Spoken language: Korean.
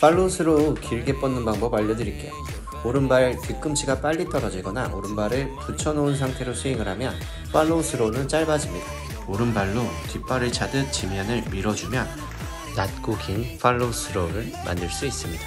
팔로스로 길게 뻗는 방법 알려드릴게요. 오른발 뒤꿈치가 빨리 떨어지거나 오른발을 붙여놓은 상태로 스윙을 하면 팔로스로는 짧아집니다. 오른발로 뒷발을 차듯 지면을 밀어주면 낮고 긴 팔로스로를 만들 수 있습니다.